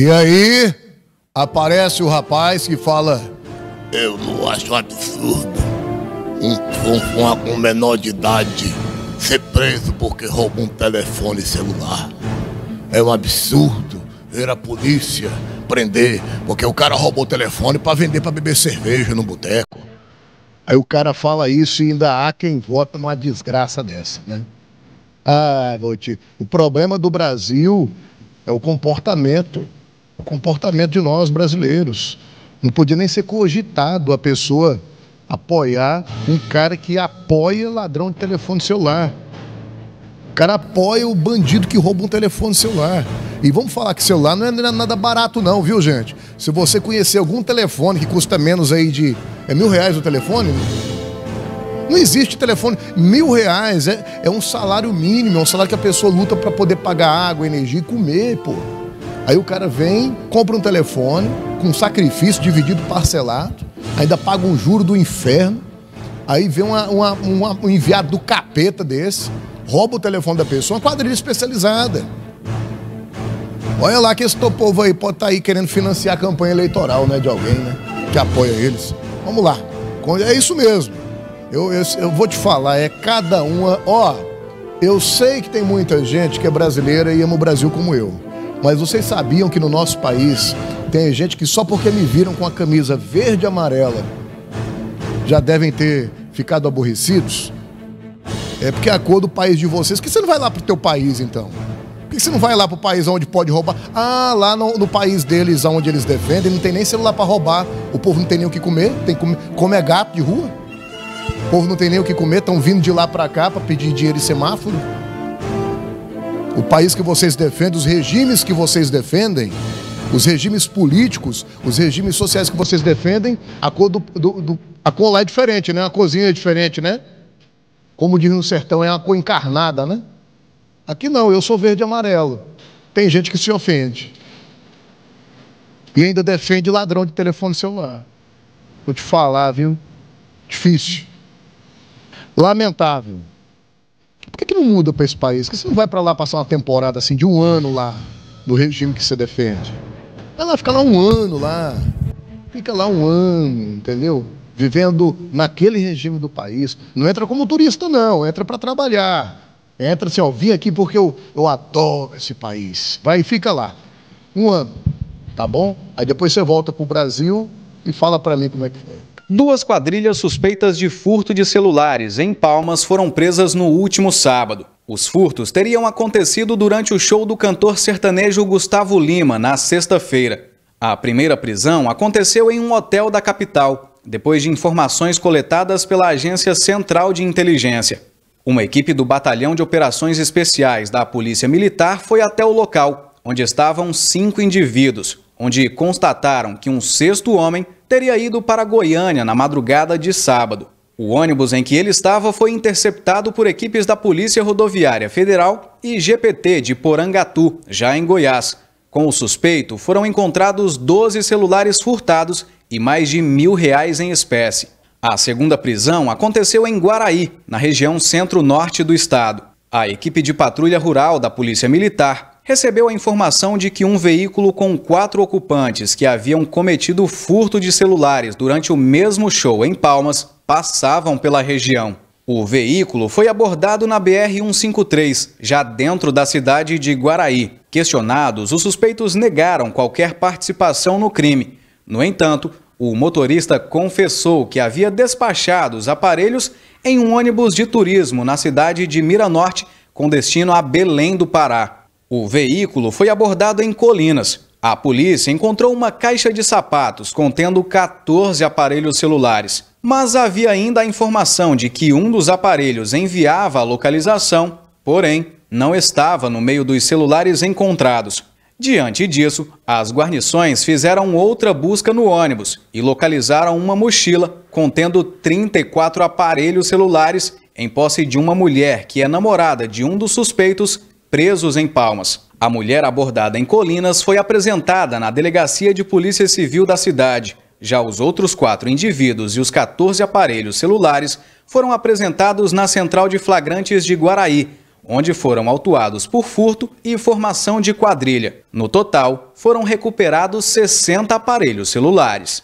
E aí, aparece o rapaz que fala: Eu não acho absurdo um funfun com menor de idade ser preso porque rouba um telefone celular. É um absurdo ver a polícia prender porque o cara roubou o telefone para vender para beber cerveja no boteco. Aí o cara fala isso e ainda há quem vota numa desgraça dessa, né? Ah, Voti, o problema do Brasil é o comportamento, o comportamento de nós brasileiros. Não podia nem ser cogitado a pessoa apoiar um cara que apoia ladrão de telefone celular. O cara apoia o bandido que rouba um telefone celular. E vamos falar que celular não é nada barato, não, viu, gente? Se você conhecer algum telefone que custa menos aí de. É mil reais o telefone? Não existe telefone. Mil reais é, é um salário mínimo, é um salário que a pessoa luta para poder pagar água, energia e comer, pô. Aí o cara vem, compra um telefone com sacrifício dividido parcelado, ainda paga um juro do inferno. Aí vem uma, uma, uma, um enviado do capeta desse, rouba o telefone da pessoa, uma quadrilha especializada. Olha lá que esse povo aí pode estar tá aí querendo financiar a campanha eleitoral, né, de alguém, né, que apoia eles. Vamos lá. É isso mesmo. Eu, eu, eu vou te falar, é cada uma. Ó, eu sei que tem muita gente que é brasileira e ama o Brasil como eu. Mas vocês sabiam que no nosso país tem gente que só porque me viram com a camisa verde e amarela já devem ter ficado aborrecidos? É porque é a cor do país de vocês. Por que você não vai lá pro teu país então? Por que você não vai lá pro país onde pode roubar? Ah, lá no, no país deles, onde eles defendem, não tem nem celular para roubar. O povo não tem nem o que comer, tem que comer, come é gato de rua. O povo não tem nem o que comer, estão vindo de lá para cá para pedir dinheiro e semáforo. O país que vocês defendem, os regimes que vocês defendem, os regimes políticos, os regimes sociais que vocês defendem, a cor, do, do, do, a cor lá é diferente, né? A cozinha é diferente, né? Como diz no sertão, é uma cor encarnada, né? Aqui não, eu sou verde e amarelo. Tem gente que se ofende. E ainda defende ladrão de telefone celular. Vou te falar, viu? Difícil. Lamentável. Que, que não muda para esse país? Por que você não vai para lá passar uma temporada assim de um ano lá, no regime que você defende? Vai lá, fica lá um ano lá. Fica lá um ano, entendeu? Vivendo naquele regime do país. Não entra como turista, não. Entra para trabalhar. Entra assim, ó, vim aqui porque eu, eu adoro esse país. Vai e fica lá. Um ano, tá bom? Aí depois você volta pro Brasil e fala para mim como é que foi. Duas quadrilhas suspeitas de furto de celulares em Palmas foram presas no último sábado. Os furtos teriam acontecido durante o show do cantor sertanejo Gustavo Lima, na sexta-feira. A primeira prisão aconteceu em um hotel da capital, depois de informações coletadas pela Agência Central de Inteligência. Uma equipe do Batalhão de Operações Especiais da Polícia Militar foi até o local, onde estavam cinco indivíduos, onde constataram que um sexto homem teria ido para Goiânia na madrugada de sábado. O ônibus em que ele estava foi interceptado por equipes da Polícia Rodoviária Federal e GPT de Porangatu, já em Goiás. Com o suspeito, foram encontrados 12 celulares furtados e mais de mil reais em espécie. A segunda prisão aconteceu em Guaraí, na região centro-norte do estado. A equipe de patrulha rural da Polícia Militar recebeu a informação de que um veículo com quatro ocupantes que haviam cometido furto de celulares durante o mesmo show em Palmas passavam pela região. O veículo foi abordado na BR-153, já dentro da cidade de Guaraí. Questionados, os suspeitos negaram qualquer participação no crime. No entanto, o motorista confessou que havia despachado os aparelhos em um ônibus de turismo na cidade de Miranorte, com destino a Belém do Pará. O veículo foi abordado em Colinas. A polícia encontrou uma caixa de sapatos contendo 14 aparelhos celulares, mas havia ainda a informação de que um dos aparelhos enviava a localização, porém não estava no meio dos celulares encontrados. Diante disso, as guarnições fizeram outra busca no ônibus e localizaram uma mochila contendo 34 aparelhos celulares em posse de uma mulher que é namorada de um dos suspeitos presos em Palmas. A mulher abordada em Colinas foi apresentada na Delegacia de Polícia Civil da cidade. Já os outros quatro indivíduos e os 14 aparelhos celulares foram apresentados na Central de Flagrantes de Guaraí, onde foram autuados por furto e formação de quadrilha. No total, foram recuperados 60 aparelhos celulares.